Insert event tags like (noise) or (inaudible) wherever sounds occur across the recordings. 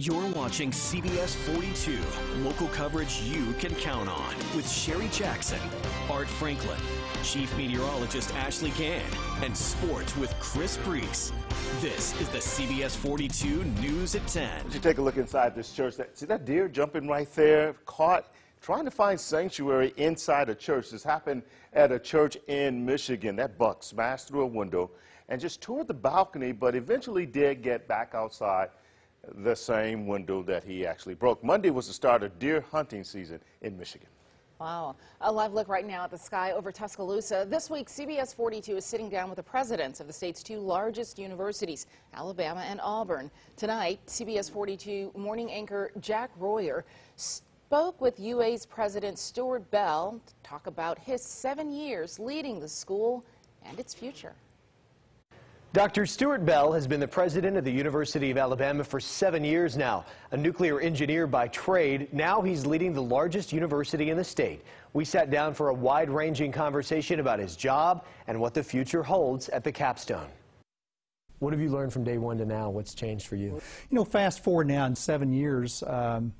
You're watching CBS 42, local coverage you can count on with Sherry Jackson, Art Franklin, Chief Meteorologist Ashley Gann, and Sports with Chris Brees. This is the CBS 42 News at 10. Would you take a look inside this church? That, see that deer jumping right there, caught trying to find sanctuary inside a church. This happened at a church in Michigan. That buck smashed through a window and just tore the balcony, but eventually did get back outside the same window that he actually broke. Monday was the start of deer hunting season in Michigan. Wow. A live look right now at the sky over Tuscaloosa. This week, CBS 42 is sitting down with the presidents of the state's two largest universities, Alabama and Auburn. Tonight, CBS 42 morning anchor Jack Royer spoke with UA's president Stuart Bell to talk about his seven years leading the school and its future. Dr. Stuart Bell has been the president of the University of Alabama for seven years now. A nuclear engineer by trade, now he's leading the largest university in the state. We sat down for a wide-ranging conversation about his job and what the future holds at the capstone. What have you learned from day one to now? What's changed for you? You know, fast forward now in seven years, um,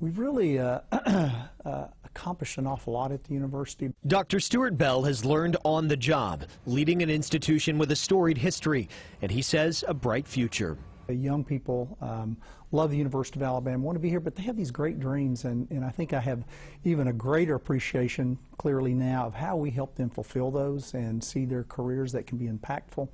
we've really uh, (clears throat) uh, accomplished an awful lot at the university. Dr. Stuart Bell has learned on the job, leading an institution with a storied history, and he says a bright future. Young people um, love the University of Alabama, want to be here, but they have these great dreams, and, and I think I have even a greater appreciation clearly now of how we help them fulfill those and see their careers that can be impactful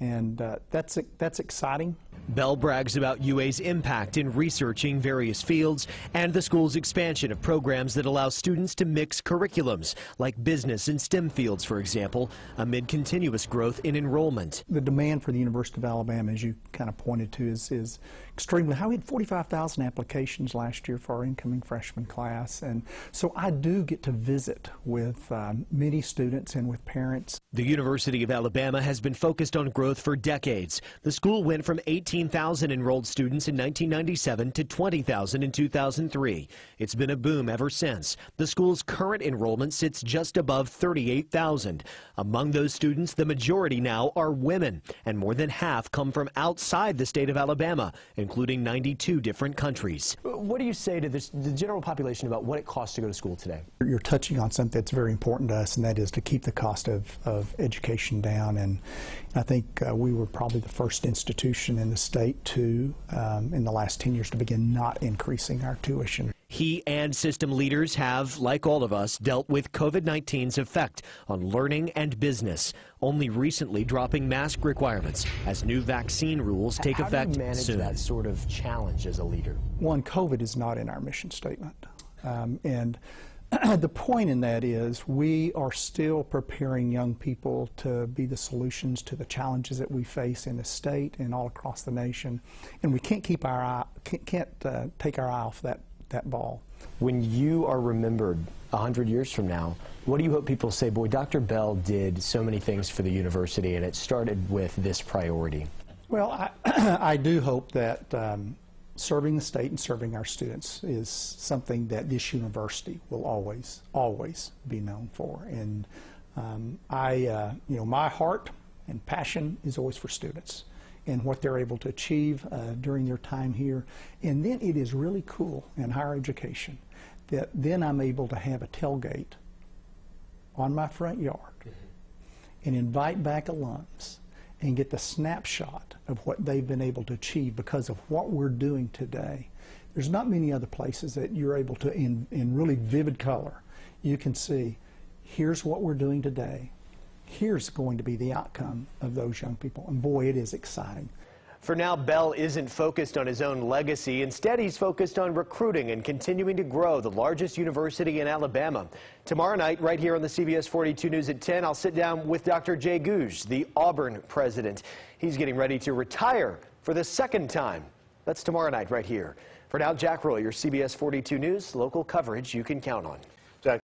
and uh, that's that's exciting. Bell brags about UA's impact in researching various fields and the school's expansion of programs that allow students to mix curriculums, like business and STEM fields, for example, amid continuous growth in enrollment. The demand for the University of Alabama, as you kind of pointed to, is, is extremely high. We had 45,000 applications last year for our incoming freshman class, and so I do get to visit with um, many students and with parents. The University of Alabama has been focused on growth for decades. The school went from 18,000 enrolled students in 1997 to 20,000 in 2003. It's been a boom ever since. The school's current enrollment sits just above 38,000. Among those students, the majority now are women, and more than half come from outside the state of Alabama, including 92 different countries. What do you say to this, the general population about what it costs to go to school today? You're touching on something that's very important to us, and that is to keep the cost of, of education down. And I think uh, we were probably the first institution in the state to, um, in the last 10 years, to begin not increasing our tuition. He and system leaders have, like all of us, dealt with COVID 19's effect on learning and business, only recently dropping mask requirements as new vaccine rules take How effect do you manage soon. that sort of challenge as a leader? One, COVID is not in our mission statement. Um, and (clears throat) the point in that is we are still preparing young people to be the solutions to the challenges that we face in the state and all across the nation, and we can't keep our eye, can't, can't uh, take our eye off that that ball. When you are remembered a hundred years from now, what do you hope people say? Boy, Dr. Bell did so many things for the university, and it started with this priority. Well, I, (clears throat) I do hope that. Um, serving the state and serving our students is something that this university will always, always be known for. And um, I, uh, you know, my heart and passion is always for students and what they're able to achieve uh, during their time here. And then it is really cool in higher education that then I'm able to have a tailgate on my front yard mm-hmm. and invite back alums and get the snapshot of what they've been able to achieve because of what we're doing today. There's not many other places that you're able to, in, in really vivid color, you can see here's what we're doing today. Here's going to be the outcome of those young people. And boy, it is exciting. For now, Bell isn't focused on his own legacy. Instead, he's focused on recruiting and continuing to grow the largest university in Alabama. Tomorrow night, right here on the CBS 42 News at 10, I'll sit down with Dr. Jay Gogue, the Auburn president. He's getting ready to retire for the second time. That's tomorrow night right here. For now, Jack Royer, CBS 42 News, local coverage you can count on.